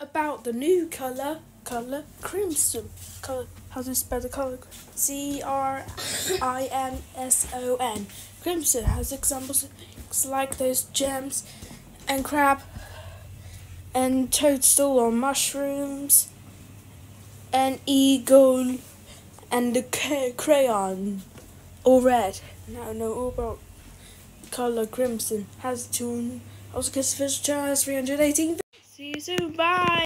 about the new color, color crimson. Color, how to spell the color? C R I M S O N. Crimson has examples like those gems and crab and toadstool or mushrooms and eagle and the crayon all red. Now know all about color crimson has gets fish charge 318 see you soon. Bye